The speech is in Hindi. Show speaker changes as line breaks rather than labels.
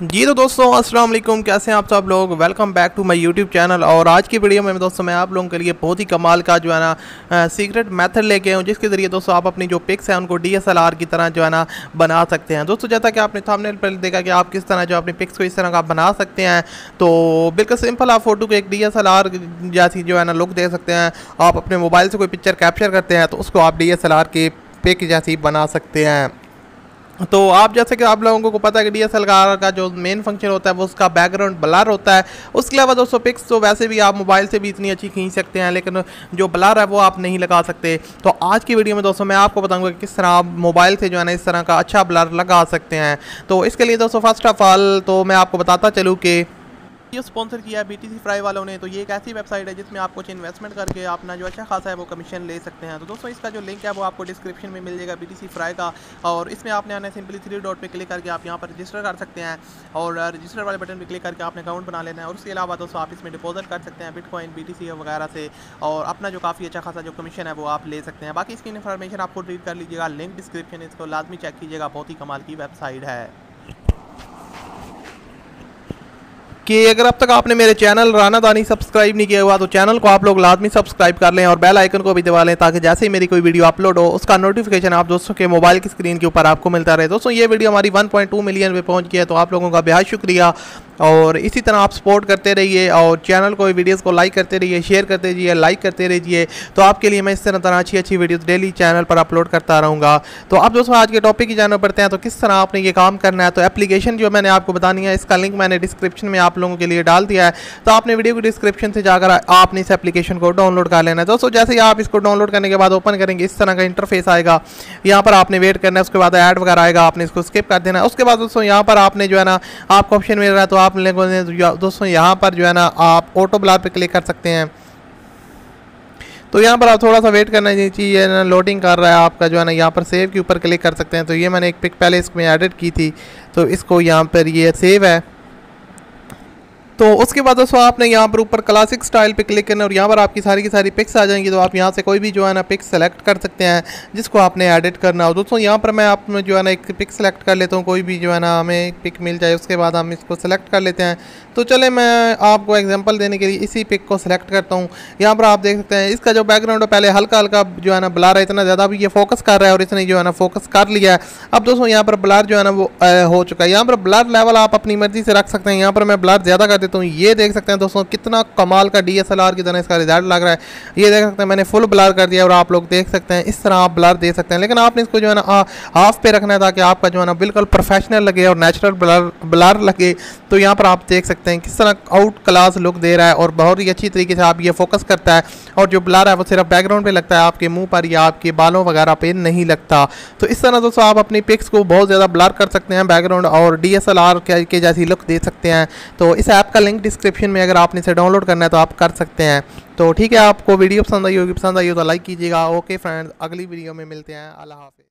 जी तो दोस्तों, अस्सलाम वालेकुम। कैसे हैं आप सब लोग? Welcome back to my YouTube channel और आज की वीडियो में दोस्तों, मैं आप लोगों के लिए बहुत ही कमाल का जो है ना सीक्रेट मेथड लेके आऊँ जिसके ज़रिए दोस्तों आप अपनी जो पिक्स हैं, उनको डीएसएलआर की तरह जो है ना, बना सकते हैं। दोस्तों, जैसा कि आपने थंबनेल पर देखा कि आप किस तरह जो अपनी पिक्स को इस तरह का बना सकते हैं तो बिल्कुल सिंपल आप फ़ोटो को एक डीएसएलआर जैसी जो है ना लुक दे सकते हैं। आप अपने मोबाइल से कोई पिक्चर कैप्चर करते हैं तो उसको आप डीएसएलआर के पिक जैसी बना सकते हैं। तो आप जैसे कि आप लोगों को पता है कि डी एस का जो मेन फ़ंक्शन होता है, वो उसका बैकग्राउंड ब्लर होता है। उसके अलावा दोस्तों पिक्स तो वैसे भी आप मोबाइल से भी इतनी अच्छी खींच सकते हैं, लेकिन जो ब्लर है वो आप नहीं लगा सकते। तो आज की वीडियो में दोस्तों, मैं आपको बताऊँगा कि किस तरह आप मोबाइल से जो है ना, इस तरह का अच्छा ब्लर लगा सकते हैं। तो इसके लिए दोस्तों फ़र्स्ट ऑफ़ ऑल तो मैं आपको बताता चलूँ कि ये स्पॉन्सर किया है बीटीसी फ्राई वालों ने तो ये एक ऐसी वेबसाइट है जिसमें आप कुछ इन्वेस्टमेंट करके अपना जो अच्छा खासा है वो कमीशन ले सकते हैं। तो दोस्तों, इसका जो लिंक है वो आपको डिस्क्रिप्शन में मिल जाएगा बी बीटीसी फ्राई का, और इसमें आपने आना सिंपली थ्री डॉट पे क्लिक करके आप यहाँ पर रजिस्टर कर सकते हैं, और रजिस्टर वाले बटन पर क्लिक करके आपने अकाउंट बना लेना है, और उसके अलावा दोस्तों आप इसमें डिपॉजिट कर सकते हैं बिटकॉइन बी टी वगैरह से, और अपना जो काफ़ी अच्छा खासा जो कमीशन है वो आप ले सकते हैं। बाकी इसकी इन्फॉर्मेशन आपको रीड कर लीजिएगा लिंक डिस्क्रिप्शन इसको लाजमी चेक कीजिएगा, बहुत ही कमाल की वेबसाइट है। कि अगर अब तक आपने मेरे चैनल राना दानी सब्सक्राइब नहीं किया हुआ तो चैनल को आप लोग लाजमी सब्सक्राइब कर लें और बेल आइकन को भी दबा लें ताकि जैसे ही मेरी कोई वीडियो अपलोड हो, उसका नोटिफिकेशन आप दोस्तों के मोबाइल की स्क्रीन के ऊपर आपको मिलता रहे। दोस्तों, ये वीडियो हमारी 1.2 मिलियन पे पहुँच गया है तो आप लोगों का बेहद शुक्रिया। और इसी तरह आप सपोर्ट करते रहिए और चैनल को वीडियोस को लाइक करते रहिए शेयर करते रहिए लाइक करते रहिए तो आपके लिए मैं इस तरह तरह अच्छी अच्छी वीडियोस डेली चैनल पर अपलोड करता रहूँगा। तो अब दोस्तों, आज के टॉपिक की जानना पड़ते हैं तो किस तरह आपने ये काम करना है तो एप्लीकेशन जो मैंने आपको बतानी है, इसका लिंक मैंने डिस्क्रिप्शन में आप लोगों के लिए डाल दिया है। तो आपने वीडियो को डिस्क्रिप्शन से जाकर आपने इस एप्लीकेशन को डाउनलोड कर लेना है। दोस्तों, जैसे ही आप इसको डाउनलोड करने के बाद ओपन करेंगे, इस तरह का इंटरफेस आएगा। यहाँ पर आपने वेट करना है, उसके बाद ऐड वगैरह आएगा, आपने इसको स्किप कर देना है। उसके बाद दोस्तों, यहाँ पर आपने जो है ना, आपको ऑप्शन मिल रहा है तो आप दोस्तों, यहाँ पर जो है ना, आप ऑटो ब्लार पर क्लिक कर सकते हैं। तो यहाँ पर आप थोड़ा सा वेट करना चाहिए ना लोडिंग कर रहा है आपका, जो है ना, यहाँ पर सेव के ऊपर क्लिक कर सकते हैं। तो ये मैंने एक पिक पहले इसमें एडिट की थी। तो इसको यहाँ पर ये सेव है। तो उसके बाद दोस्तों आपने यहाँ पर ऊपर क्लासिक स्टाइल पे क्लिक करना और यहाँ पर आपकी सारी की सारी पिक्स आ जाएँगी तो आप यहाँ से कोई भी जो है ना पिक सेलेक्ट कर सकते हैं, जिसको आपने एडिट करना हो। दोस्तों यहाँ पर मैं आप जो है ना एक पिक सेलेक्ट कर लेता हूँ, कोई भी जो है ना हमें एक पिक मिल जाए, उसके बाद हम इसको सेलेक्ट कर लेते हैं। तो चले मैं आपको एग्ज़ाम्पल देने के लिए इसी पिक को सिलेक्ट करता हूँ। यहाँ पर आप देख सकते हैं, इसका जो बैकग्राउंड है, पहले हल्का हल्का जो है ना ब्लार है, इतना ज़्यादा भी ये फोकस कर रहा है और इसने जो है ना फोकस कर लिया है। अब दोस्तों यहाँ पर ब्लार जो है ना वो हो चुका है। यहाँ पर ब्लर लेवल आप अपनी मर्ज़ी से रख सकते हैं, यहाँ पर मैं ब्लर ज़्यादा कर देता हूँ, ये देख सकते हैं दोस्तों, कितना कमाल का डीएसएलआर की तरह इसका रिज़ल्ट लग रहा है। ये देख सकते हैं, मैंने फुल ब्लर कर दिया और आप लोग देख सकते हैं, इस तरह आप ब्लर दे सकते हैं। लेकिन आपने इसको जो है ना हाफ़ पे रखना है ताकि आपका जो है ना बिल्कुल प्रोफेशनल लगे और नेचुरल ब्लर ब्लर लगे। तो यहाँ पर आप देख सकते हैं, किस तरह आउट क्लास लुक दे रहा है और बहुत ही अच्छी तरीके से आप ये फोकस करता है। और जो ब्लर है, वो सिर्फ़ बैकग्राउंड पे लगता है, आपके मुँह पर या आपके बालों वगैरह पे नहीं लगता। तो इस तरह दोस्तों, आप अपनी पिक्स को बहुत ज़्यादा ब्लर कर सकते हैं बैकग्राउंड और डी के जैसी लुक दे सकते हैं। तो इस ऐप का लिंक डिस्क्रिप्शन में अगर आपने इसे डाउनलोड करना है तो आप कर सकते हैं। तो ठीक है, आपको वीडियो पसंद आई होगी, पसंद आई हो तो लाइक कीजिएगा। ओके फ्रेंड्स अगली वीडियो में मिलते हैं। अल्लाह हाफि